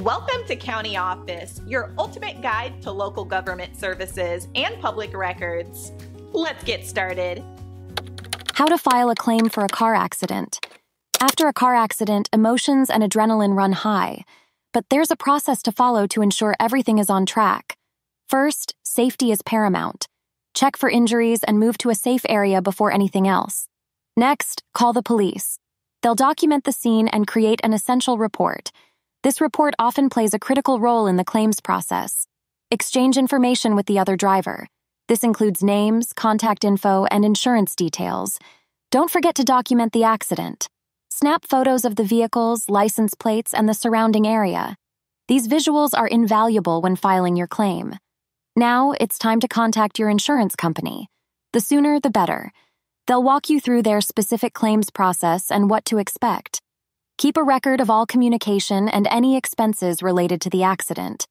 Welcome to County Office, your ultimate guide to local government services and public records. Let's get started. How to file a claim for a car accident. After a car accident, emotions and adrenaline run high, but there's a process to follow to ensure everything is on track. First, safety is paramount. Check for injuries and move to a safe area before anything else. Next, call the police. They'll document the scene and create an essential report. This report often plays a critical role in the claims process. Exchange information with the other driver. This includes names, contact info, and insurance details. Don't forget to document the accident. Snap photos of the vehicles, license plates, and the surrounding area. These visuals are invaluable when filing your claim. Now it's time to contact your insurance company. The sooner, the better. They'll walk you through their specific claims process and what to expect. Keep a record of all communication and any expenses related to the accident.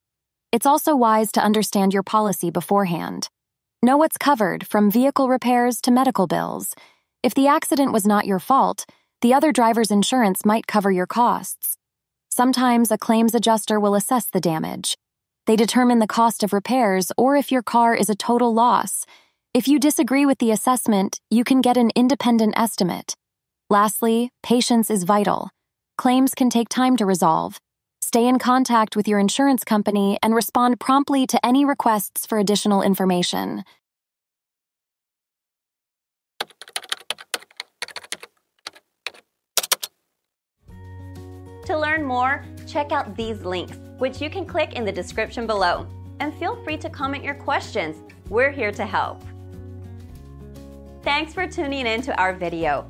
It's also wise to understand your policy beforehand. Know what's covered, from vehicle repairs to medical bills. If the accident was not your fault, the other driver's insurance might cover your costs. Sometimes a claims adjuster will assess the damage. They determine the cost of repairs or if your car is a total loss. If you disagree with the assessment, you can get an independent estimate. Lastly, patience is vital. Claims can take time to resolve. Stay in contact with your insurance company and respond promptly to any requests for additional information. To learn more, check out these links, which you can click in the description below. And feel free to comment your questions. We're here to help. Thanks for tuning in to our video